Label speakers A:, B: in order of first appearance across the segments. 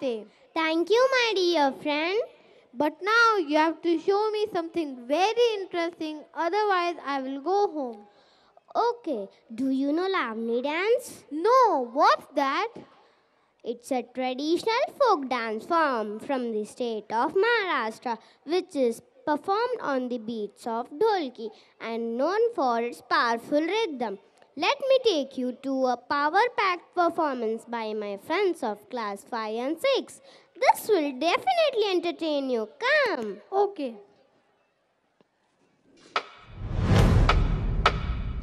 A: Day.
B: Thank you, my dear friend.
A: But now you have to show me something very interesting, otherwise, I will go home.
B: Okay, do you know Lavani dance?
A: No, what's that?
B: It's a traditional folk dance form from the state of Maharashtra, which is performed on the beats of dholki and known for its powerful rhythm. Let me take you to a power packed performance by my friends of class 5 and 6. This will definitely entertain you. Come.
A: Okay.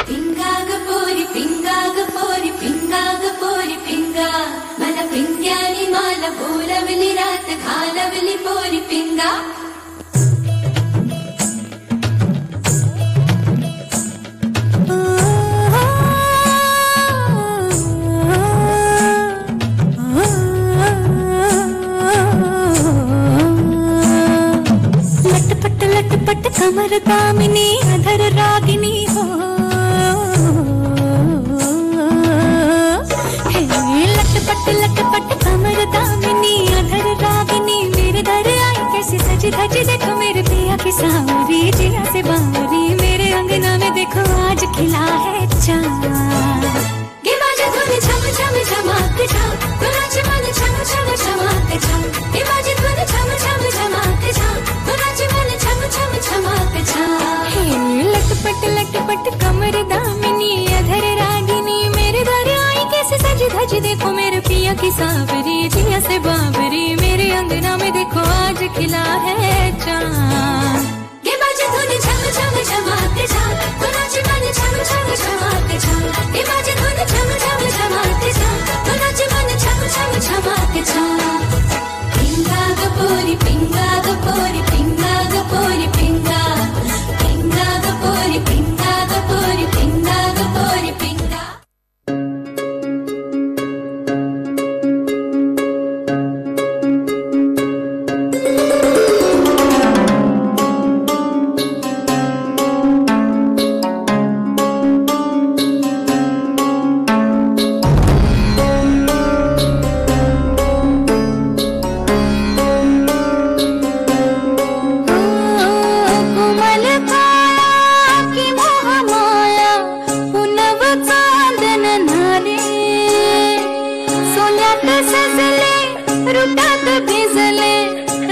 C: పింగాగ పోరి పింగాగ పోరి పింగాగ పోరి పింగా మన పింగ్యాని మాల బోలవలి రాత ఖాలవలి పోరి పింగా
D: పట్టు కమర కామిని అధర రాగిని లట్ట పట్ట లట్ట పట్ట देखो मेरे पिया की साबरी जिया से बाबरी मेरे अंगना में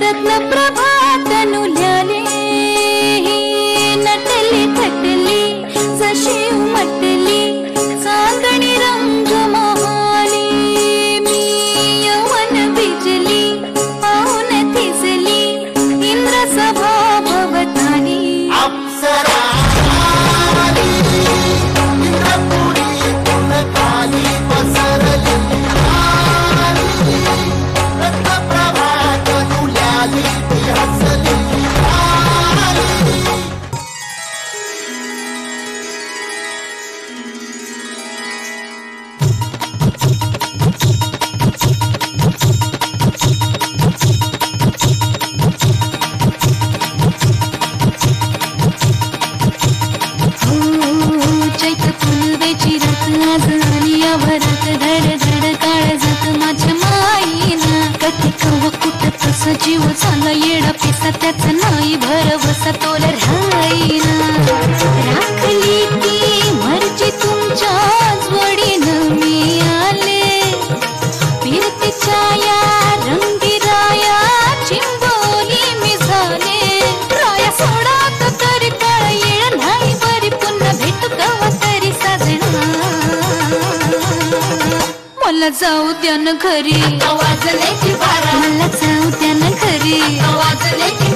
D: रत्नप्रभानु भरत धड धड काळजात माझ्या माईना. कधी कव कुठ तस जीव झाला येडा पिसा त्याच नाही भरवसा. तोल राहीना मला जाऊ द्या न घरी.
C: की
D: मला जाऊ द्या न घरी.